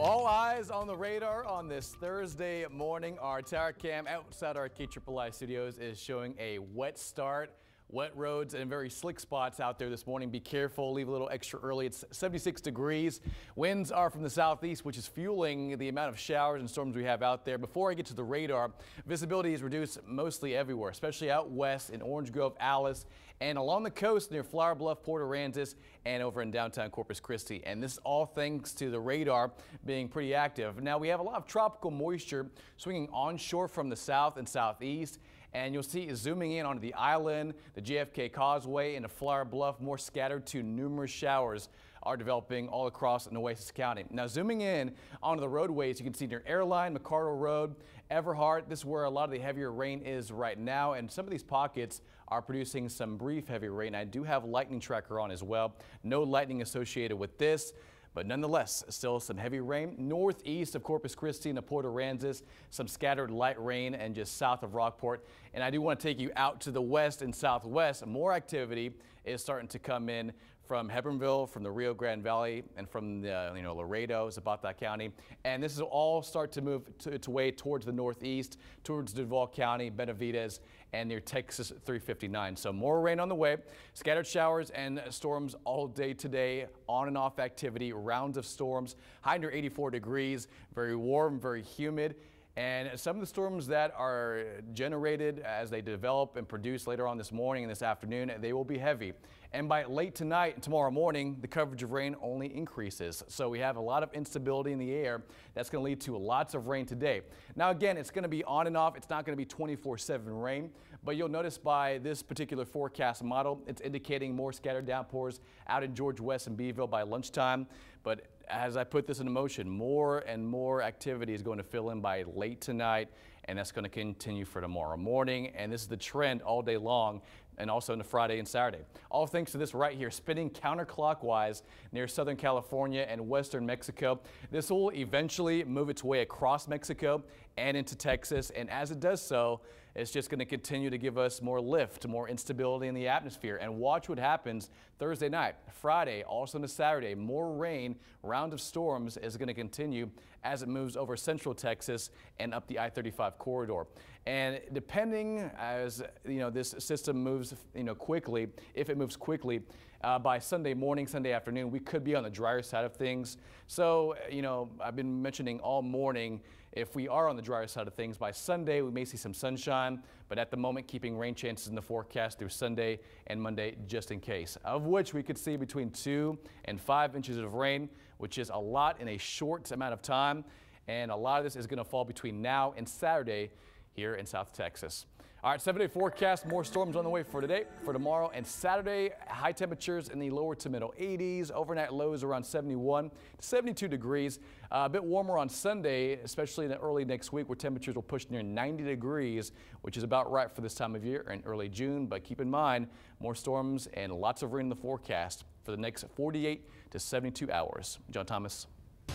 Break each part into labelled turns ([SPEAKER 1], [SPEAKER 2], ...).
[SPEAKER 1] all eyes on the radar on this Thursday morning. Our tower cam outside our KIII studios is showing a wet start. Wet roads and very slick spots out there this morning. Be careful, leave a little extra early. It's 76 degrees. Winds are from the southeast, which is fueling the amount of showers and storms we have out there. Before I get to the radar, visibility is reduced mostly everywhere, especially out west in Orange Grove, Alice, and along the coast near Flower Bluff, Port Aransas, and over in downtown Corpus Christi. And this is all thanks to the radar being pretty active. Now we have a lot of tropical moisture swinging onshore from the south and southeast and you'll see zooming in onto the island, the JFK Causeway, and the Flower Bluff, more scattered to numerous showers are developing all across Nueces County. Now zooming in onto the roadways, you can see near Airline, McArdle Road, Everhart. This is where a lot of the heavier rain is right now, and some of these pockets are producing some brief heavy rain. I do have lightning tracker on as well. No lightning associated with this. But nonetheless, still some heavy rain northeast of Corpus Christi and Port Aransas, some scattered light rain and just south of Rockport. And I do want to take you out to the west and southwest. More activity is starting to come in from Hebbronville, from the Rio Grande Valley, and from the, uh, you know Laredo, Zapata County. And this will all start to move to, to way towards the northeast, towards Duval County, Benavides, and near Texas 359. So more rain on the way. Scattered showers and storms all day today. On and off activity, rounds of storms. High near 84 degrees. Very warm, very humid. And some of the storms that are generated as they develop and produce later on this morning and this afternoon, they will be heavy. And by late tonight and tomorrow morning, the coverage of rain only increases. So we have a lot of instability in the air. That's going to lead to lots of rain today. Now, again, it's going to be on and off. It's not going to be 24-7 rain, but you'll notice by this particular forecast model, it's indicating more scattered downpours out in George West and Beeville by lunchtime. But as I put this into motion, more and more activity is going to fill in by late tonight, and that's going to continue for tomorrow morning. And this is the trend all day long and also into Friday and Saturday. All thanks to this right here, spinning counterclockwise near Southern California and Western Mexico. This will eventually move its way across Mexico and into Texas. And as it does so, it's just going to continue to give us more lift, more instability in the atmosphere. And watch what happens Thursday night, Friday, also into Saturday. More rain, round of storms is going to continue as it moves over central Texas and up the I-35 corridor. And depending as you know this system moves you know quickly, if it moves quickly, uh, by Sunday morning, Sunday afternoon, we could be on the drier side of things. So, you know, I've been mentioning all morning, if we are on the drier side of things, by Sunday, we may see some sunshine, but at the moment, keeping rain chances in the forecast through Sunday and Monday, just in case, of which we could see between two and five inches of rain, which is a lot in a short amount of time. And a lot of this is going to fall between now and Saturday here in South Texas. All right, seven day forecast, more storms on the way for today, for tomorrow and Saturday. High temperatures in the lower to middle 80s, overnight lows around 71 to 72 degrees. Uh, a bit warmer on Sunday, especially in the early next week where temperatures will push near 90 degrees, which is about right for this time of year in early June. But keep in mind, more storms and lots of rain in the forecast for the next 48 to 72 hours. John Thomas.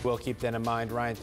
[SPEAKER 2] We'll keep that in mind, Ryan.